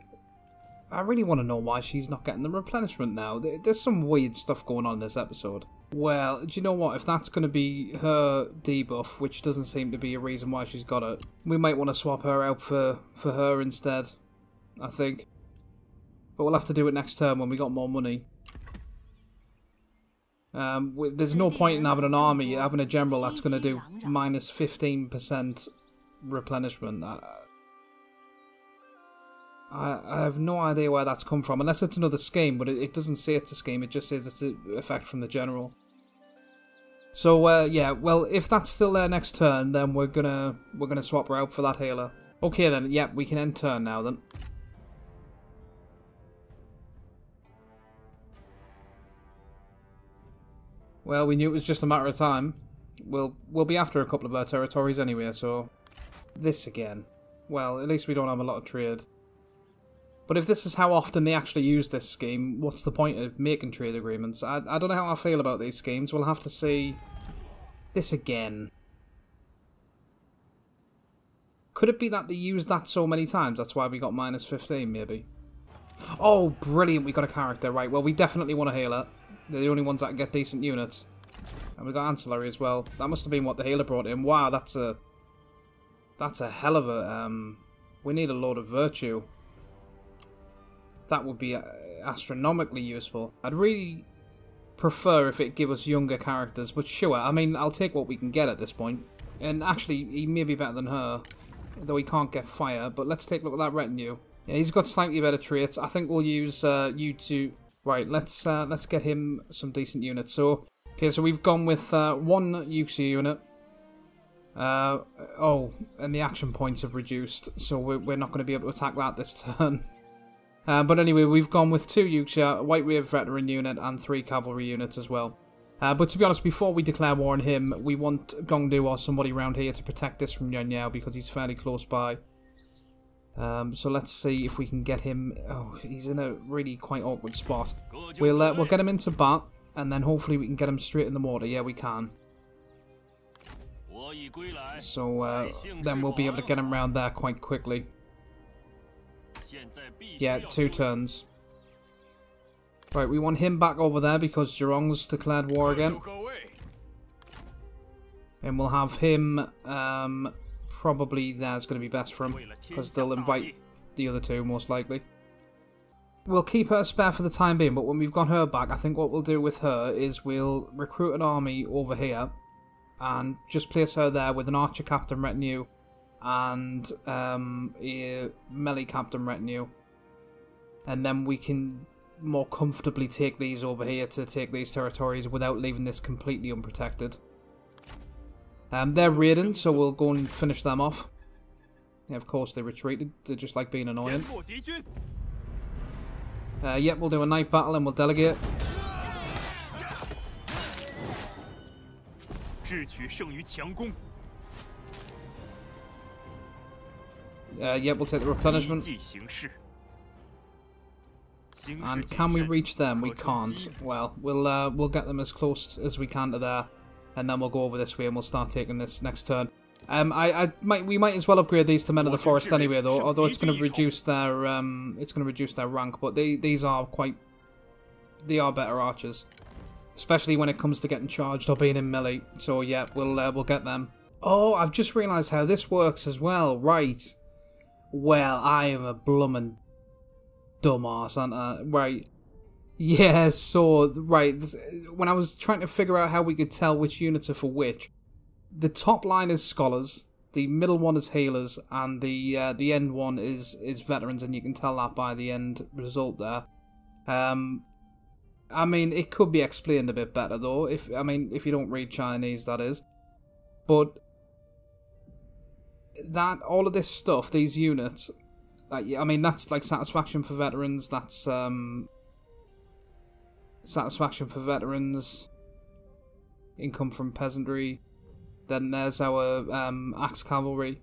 I really want to know why she's not getting the replenishment now. There's some weird stuff going on in this episode. Well, do you know what? If that's going to be her debuff, which doesn't seem to be a reason why she's got it, we might want to swap her out for, for her instead. I think. But we'll have to do it next term when we got more money. Um, there's no point in having an army, having a general that's going to do minus 15% replenishment. I, I, have no idea where that's come from, unless it's another scheme, but it, it doesn't say it's a scheme, it just says it's an effect from the general. So, uh, yeah, well, if that's still there next turn, then we're gonna we're gonna swap her out for that healer. Okay then, yep, yeah, we can end turn now then. Well, we knew it was just a matter of time. We'll, we'll be after a couple of our territories anyway, so... This again. Well, at least we don't have a lot of trade. But if this is how often they actually use this scheme, what's the point of making trade agreements? I, I don't know how I feel about these schemes. We'll have to see... This again. Could it be that they used that so many times? That's why we got minus 15, maybe. Oh, brilliant. We got a character. Right, well, we definitely want a healer. They're the only ones that get decent units. And we got ancillary as well. That must have been what the healer brought in. Wow, that's a... That's a hell of a... Um, we need a load of virtue. That would be uh, astronomically useful. I'd really prefer if it give us younger characters, but sure, I mean, I'll take what we can get at this point. And actually, he may be better than her, though he can't get fire, but let's take a look at that retinue. Yeah, he's got slightly better traits. I think we'll use uh, you to Right, let's uh, let's get him some decent units. So, okay, so we've gone with uh, one Yuxia unit. Uh, oh, and the action points have reduced, so we're, we're not going to be able to attack that this turn. Uh, but anyway, we've gone with two Yuxia, a White Wave Veteran unit, and three Cavalry units as well. Uh, but to be honest, before we declare war on him, we want Gong Du or somebody around here to protect this from Yuan Yao because he's fairly close by. Um, so let's see if we can get him. Oh, he's in a really quite awkward spot. We'll uh, we'll get him into bat, and then hopefully we can get him straight in the water. Yeah, we can. So uh, then we'll be able to get him around there quite quickly. Yeah, two turns. Right, we want him back over there because Zhurong's declared war again. And we'll have him um, probably there's going to be best for him, because they'll invite the other two, most likely. We'll keep her spare for the time being, but when we've got her back, I think what we'll do with her is we'll recruit an army over here, and just place her there with an archer captain retinue, and um, a melee captain retinue. And then we can more comfortably take these over here to take these territories without leaving this completely unprotected. Um, they're raiding, so we'll go and finish them off. Yeah, of course they retreated. They just like being annoying. Uh, yep, we'll do a night battle and we'll delegate. Uh, yep, we'll take the replenishment. And can we reach them? We can't. Well, we'll uh, we'll get them as close as we can to there and then we'll go over this way and we'll start taking this next turn. Um, I, I might, we might as well upgrade these to Men of the Forest anyway, though. Although it's going to reduce their, um, it's going to reduce their rank. But they, these are quite, they are better archers, especially when it comes to getting charged or being in melee. So yeah, we'll, uh, we'll get them. Oh, I've just realised how this works as well. Right. Well, I am a blummin' dumbass, aren't I? Right. Yeah, so, right, when I was trying to figure out how we could tell which units are for which, the top line is scholars, the middle one is healers, and the uh, the end one is is veterans, and you can tell that by the end result there. Um, I mean, it could be explained a bit better though. If I mean, if you don't read Chinese, that is. But that all of this stuff, these units, like, I mean, that's like satisfaction for veterans. That's um, satisfaction for veterans. Income from peasantry. Then there's our um, axe cavalry,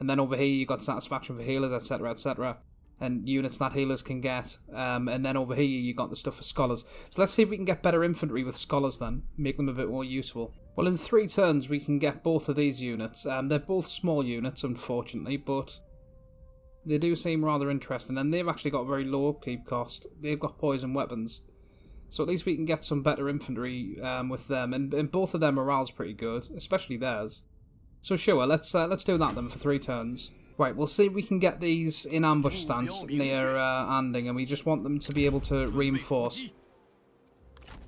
and then over here you got satisfaction for healers, etc., etc and units that healers can get. Um, and then over here you got the stuff for scholars. So let's see if we can get better infantry with scholars then, make them a bit more useful. Well, in three turns we can get both of these units. Um, they're both small units, unfortunately, but they do seem rather interesting. And they've actually got a very low upkeep cost. They've got poison weapons. So at least we can get some better infantry um, with them. And, and both of their morale's pretty good, especially theirs. So sure, let's uh, let's do that then for three turns. Right, we'll see if we can get these in ambush stance near uh, Anding, and we just want them to be able to reinforce.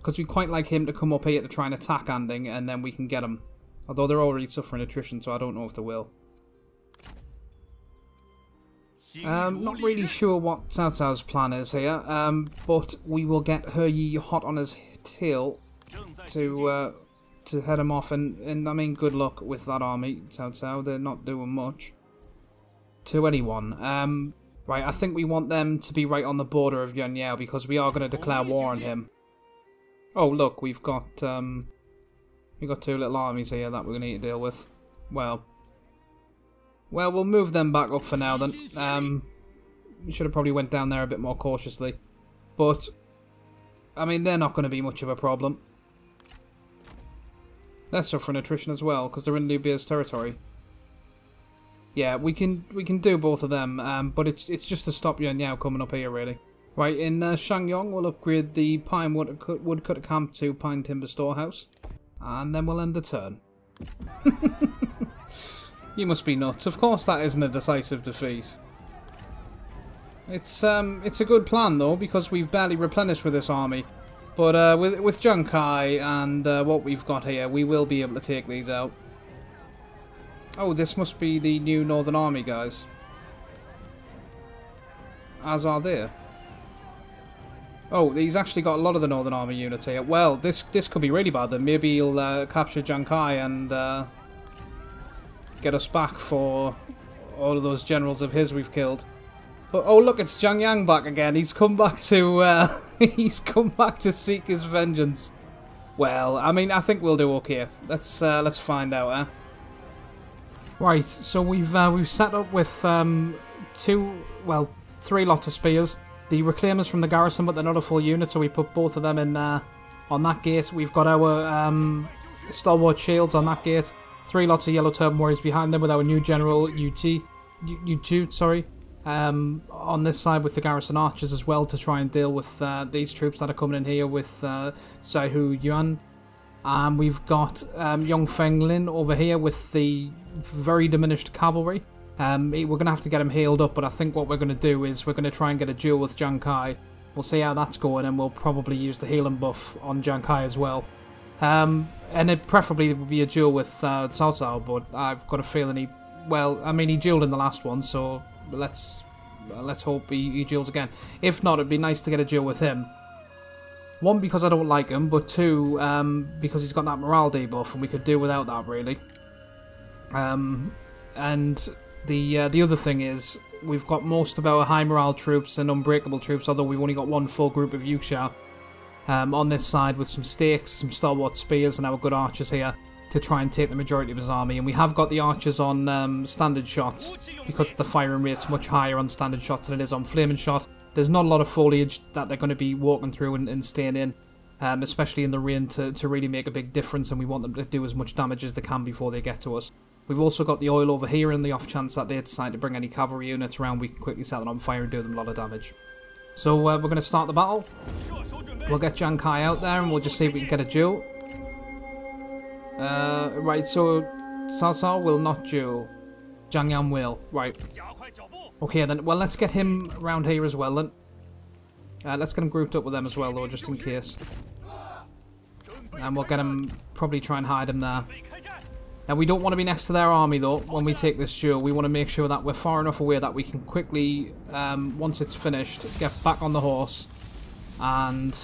Because we'd quite like him to come up here to try and attack Anding, and then we can get him. Although they're already suffering attrition, so I don't know if they will. Um, not really sure what Cao Cao's plan is here, um, but we will get He Yi hot on his tail to uh, to head him off, and, and I mean, good luck with that army, Cao Cao, they're not doing much to anyone. Um, right, I think we want them to be right on the border of Yuan Yao because we are going to declare war on him. Oh, look, we've got um, we've got two little armies here that we're going to need to deal with. Well, well, we'll move them back up for now then. Um, we should have probably went down there a bit more cautiously, but I mean they're not going to be much of a problem. They're suffering attrition as well because they're in Liu Bei's territory. Yeah, we can we can do both of them, um, but it's it's just to stop Yuan Yao coming up here, really. Right, in uh, Shangyong, we'll upgrade the Pine Wood Woodcutter Camp to Pine Timber Storehouse, and then we'll end the turn. you must be nuts. Of course that isn't a decisive defeat. It's um, it's a good plan, though, because we've barely replenished with this army. But uh, with, with Zhang Kai and uh, what we've got here, we will be able to take these out. Oh, this must be the new Northern Army guys. As are there. Oh, he's actually got a lot of the Northern Army units here. Well, this this could be really bad then. Maybe he'll uh, capture Zhang Kai and uh, get us back for all of those generals of his we've killed. But oh look, it's Zhang Yang back again. He's come back to uh, he's come back to seek his vengeance. Well, I mean, I think we'll do okay. Let's uh, let's find out, eh? Right, so we've uh, we've set up with um, two, well, three lots of spears. The reclaimers from the garrison, but they're not a full unit, so we put both of them in there. On that gate, we've got our um, stalwart shields on that gate. Three lots of yellow turban warriors behind them with our new general UT, U2, sorry. Um, on this side with the garrison archers as well to try and deal with uh, these troops that are coming in here with uh, Hu Yuan. And we've got um, Yong Feng Lin over here with the very diminished cavalry. Um, we're going to have to get him healed up, but I think what we're going to do is we're going to try and get a duel with Zhang Kai. We'll see how that's going, and we'll probably use the healing buff on Zhang Kai as well. Um, and it preferably would be a duel with uh, Cao Cao, but I've got a feeling he... Well, I mean, he dueled in the last one, so let's let's hope he, he duels again. If not, it'd be nice to get a duel with him. One, because I don't like him, but two, um, because he's got that morale debuff, and we could do without that, really. Um, and the uh, the other thing is we've got most of our high morale troops and unbreakable troops, although we've only got one full group of Yuxia um, on this side with some stakes, some stalwart spears, and our good archers here to try and take the majority of his army. And we have got the archers on um, standard shots because the firing rate's much higher on standard shots than it is on flaming shot. There's not a lot of foliage that they're going to be walking through and, and staying in um, especially in the rain, to, to really make a big difference, and we want them to do as much damage as they can before they get to us. We've also got the oil over here in the off chance that they decide to bring any cavalry units around, we can quickly set them on fire and do them a lot of damage. So uh, we're going to start the battle. We'll get Zhang Kai out there and we'll just see if we can get a duel. Uh, right, so Cao Cao will not duel. Zhang Yan will. Right. Okay then, well let's get him around here as well then. Uh, let's get him grouped up with them as well, though, just in case. And we'll get him, probably try and hide him there. Now, we don't want to be next to their army, though, when we take this duel. We want to make sure that we're far enough away that we can quickly, um, once it's finished, get back on the horse and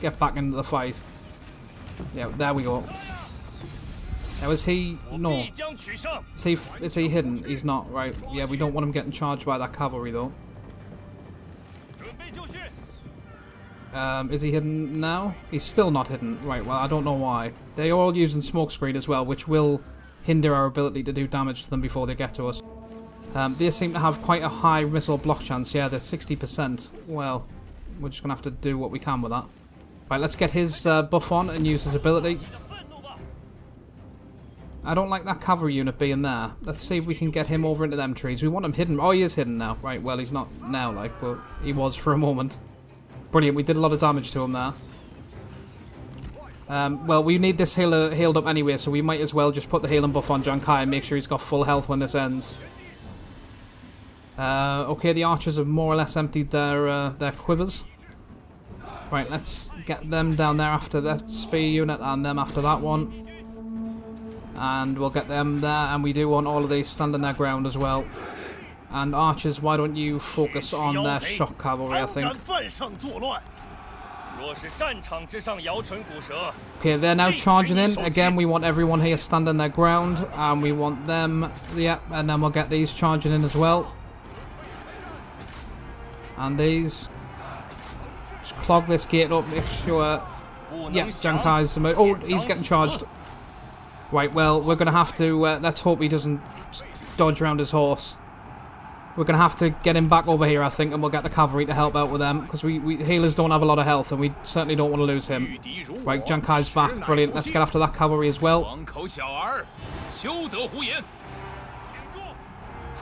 get back into the fight. Yeah, there we go. Now, is he... No. Is he, is he hidden? He's not, right. Yeah, we don't want him getting charged by that cavalry, though. Um, is he hidden now? He's still not hidden. Right, well, I don't know why. They're all using smokescreen as well, which will hinder our ability to do damage to them before they get to us. Um, they seem to have quite a high missile block chance. Yeah, they're 60%. Well, we're just going to have to do what we can with that. Right, let's get his uh, buff on and use his ability. I don't like that cavalry unit being there. Let's see if we can get him over into them trees. We want him hidden. Oh, he is hidden now. Right, well, he's not now, like, but he was for a moment. Brilliant, we did a lot of damage to him there. Um, well, we need this healer healed up anyway, so we might as well just put the healing buff on Zhang Kai and make sure he's got full health when this ends. Uh, okay, the archers have more or less emptied their uh, their quivers. Right, let's get them down there after that spear unit and them after that one. And we'll get them there, and we do want all of these standing their ground as well. And archers, why don't you focus on their shock cavalry, I think. Okay, they're now charging in. Again, we want everyone here standing their ground, and we want them, yep, yeah, and then we'll get these charging in as well. And these. Just clog this gate up, make sure... Yep, Zhang Kai's Oh, he's getting charged. Right, well, we're going to have to... Uh, let's hope he doesn't dodge around his horse. We're going to have to get him back over here, I think, and we'll get the cavalry to help out with them, because we, we, healers don't have a lot of health, and we certainly don't want to lose him. Right, Zhang Kai's back. Brilliant. Let's get after that cavalry as well.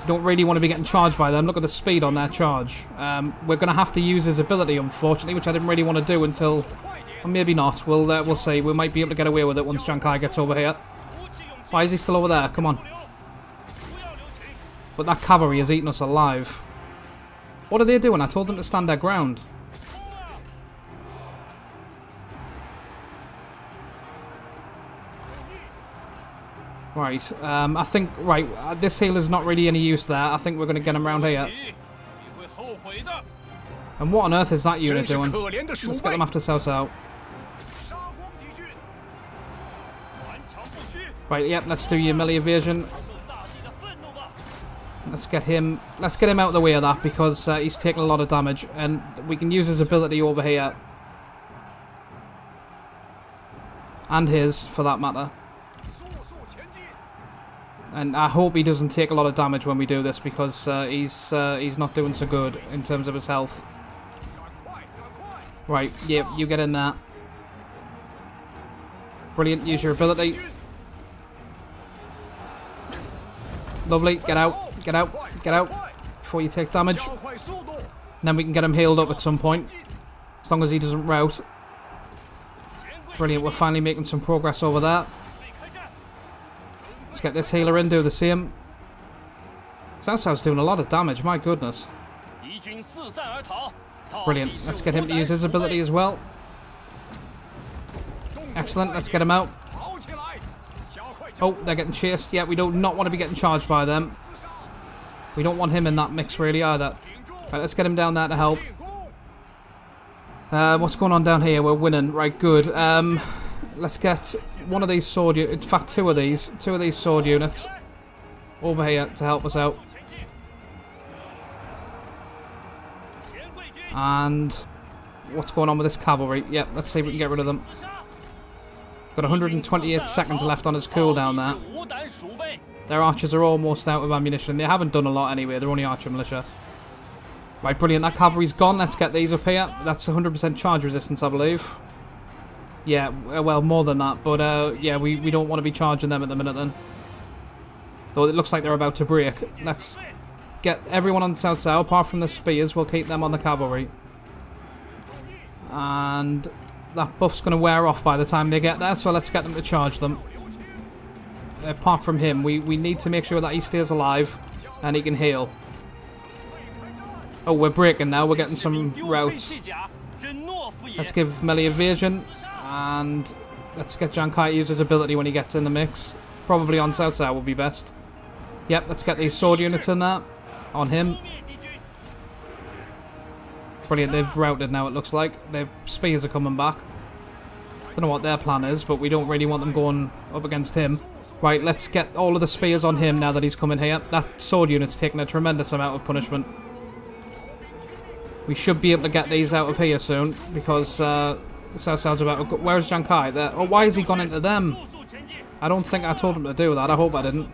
Don't really want to be getting charged by them. Look at the speed on their charge. Um, we're going to have to use his ability, unfortunately, which I didn't really want to do until... Well, maybe not. We'll, uh, we'll see. We might be able to get away with it once Jankai gets over here. Why is he still over there? Come on. But that cavalry has eaten us alive. What are they doing? I told them to stand their ground. Right, um, I think, right, uh, this healer's not really any use there. I think we're going to get him round here. And what on earth is that unit doing? Let's get them after South out. Right, yep, let's do your melee evasion. Let's get him. Let's get him out of the way of that because uh, he's taking a lot of damage, and we can use his ability over here, and his for that matter. And I hope he doesn't take a lot of damage when we do this because uh, he's uh, he's not doing so good in terms of his health. Right, yeah, you get in there. Brilliant, use your ability. Lovely, get out. Get out. Get out. Before you take damage. And then we can get him healed up at some point. As long as he doesn't rout. Brilliant. We're finally making some progress over there. Let's get this healer in. Do the same. Southsouth's doing a lot of damage. My goodness. Brilliant. Let's get him to use his ability as well. Excellent. Let's get him out. Oh, they're getting chased. Yeah, we do not want to be getting charged by them. We don't want him in that mix really either. Right, let's get him down there to help. Uh, what's going on down here? We're winning. Right, good. Um, let's get one of these sword In fact, two of these. Two of these sword units over here to help us out. And what's going on with this cavalry? Yep, yeah, let's see if we can get rid of them. Got 128 seconds left on his cooldown there. Their archers are almost out of ammunition. They haven't done a lot anyway. They're only archer militia. Right, brilliant. That cavalry's gone. Let's get these up here. That's 100% charge resistance, I believe. Yeah, well, more than that. But, uh, yeah, we, we don't want to be charging them at the minute then. Though it looks like they're about to break. Let's get everyone on the south side, apart from the spears. We'll keep them on the cavalry. And that buff's going to wear off by the time they get there, so let's get them to charge them apart from him. We, we need to make sure that he stays alive and he can heal. Oh, we're breaking now. We're getting some routes. Let's give melee evasion and let's get Zhang Kai to use his ability when he gets in the mix. Probably on South Side will be best. Yep, let's get these sword units in there. On him. Brilliant, they've routed now it looks like. Their spears are coming back. Don't know what their plan is, but we don't really want them going up against him. Right, let's get all of the spears on him now that he's coming here. That sword unit's taking a tremendous amount of punishment. We should be able to get these out of here soon, because uh, Cao's about. Where's Zhang Kai? There. Oh, why has he gone into them? I don't think I told him to do that. I hope I didn't.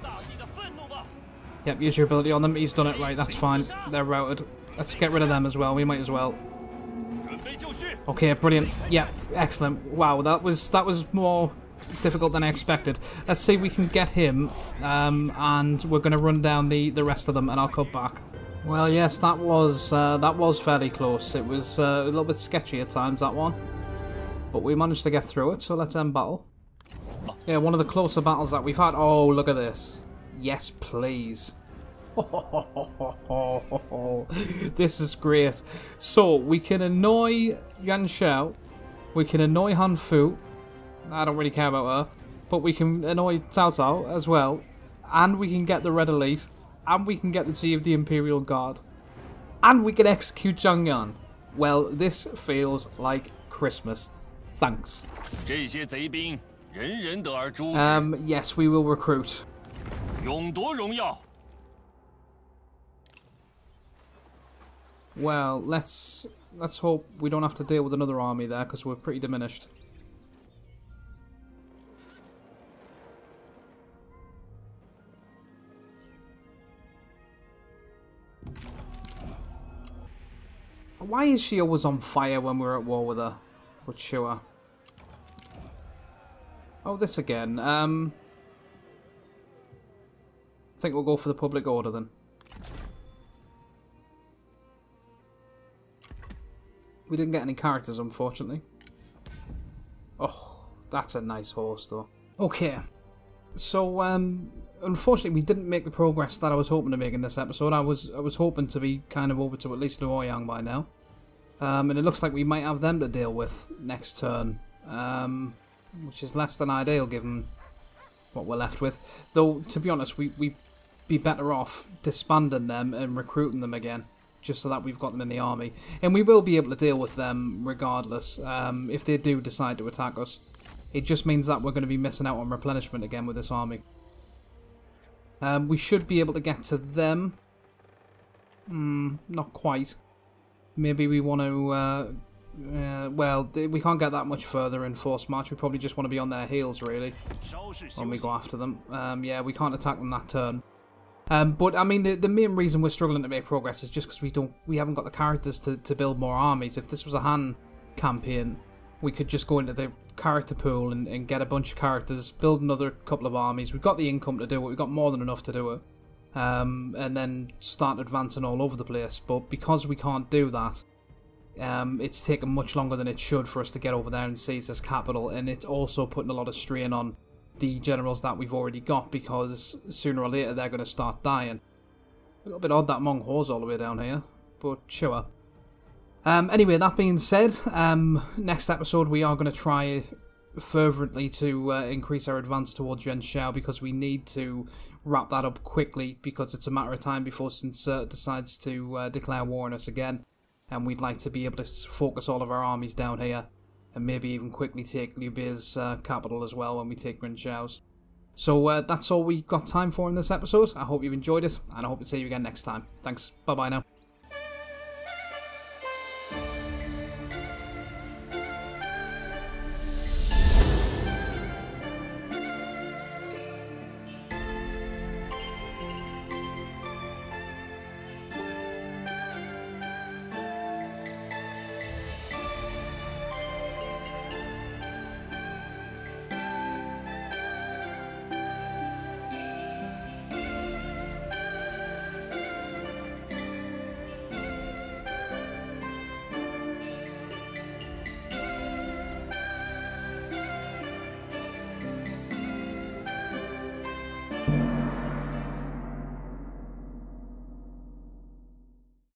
Yep, use your ability on them. He's done it right. That's fine. They're routed. Let's get rid of them as well. We might as well. Okay, brilliant. Yeah, excellent. Wow, that was that was more difficult than I expected. Let's see if we can get him, um, and we're going to run down the, the rest of them, and I'll cut back. Well, yes, that was uh, that was fairly close. It was uh, a little bit sketchy at times, that one. But we managed to get through it, so let's end battle. Yeah, one of the closer battles that we've had. Oh, look at this. Yes, please. this is great. So, we can annoy Yuan Shao. We can annoy Han Fu. I don't really care about her. But we can annoy Cao Cao as well. And we can get the Red Elite. And we can get the G of the Imperial Guard. And we can execute Zhang Yan. Well, this feels like Christmas. Thanks. Um, yes, we will recruit. Well, let's let's hope we don't have to deal with another army there because we're pretty diminished. Why is she always on fire when we're at war with her? With Shua? Oh, this again. Um, I think we'll go for the public order then. We didn't get any characters, unfortunately. Oh, that's a nice horse, though. Okay, so um, unfortunately, we didn't make the progress that I was hoping to make in this episode. I was I was hoping to be kind of over to at least Luoyang by now, um, and it looks like we might have them to deal with next turn, um, which is less than ideal given what we're left with. Though, to be honest, we we be better off disbanding them and recruiting them again just so that we've got them in the army. And we will be able to deal with them regardless, um, if they do decide to attack us. It just means that we're going to be missing out on replenishment again with this army. Um, we should be able to get to them. Hmm, not quite. Maybe we want to... Uh, uh, well, we can't get that much further in force march. We probably just want to be on their heels, really, when we go after them. Um, yeah, we can't attack them that turn. Um, but I mean, the, the main reason we're struggling to make progress is just because we don't we haven't got the characters to, to build more armies. If this was a Han campaign, we could just go into the character pool and, and get a bunch of characters, build another couple of armies. We've got the income to do it. We've got more than enough to do it, um, and then start advancing all over the place. But because we can't do that, um, it's taken much longer than it should for us to get over there and seize this capital, and it's also putting a lot of strain on the generals that we've already got because sooner or later they're going to start dying. A little bit odd that Mong Ho's all the way down here, but sure. Um, anyway, that being said, um, next episode we are going to try fervently to uh, increase our advance towards Yuan Shao because we need to wrap that up quickly because it's a matter of time before Sun Ce decides to uh, declare war on us again. And we'd like to be able to focus all of our armies down here and maybe even quickly take Liu Bei's uh, capital as well when we take Yuan Shao's. So uh, that's all we got time for in this episode. I hope you enjoyed it, and I hope to see you again next time. Thanks. Bye bye now.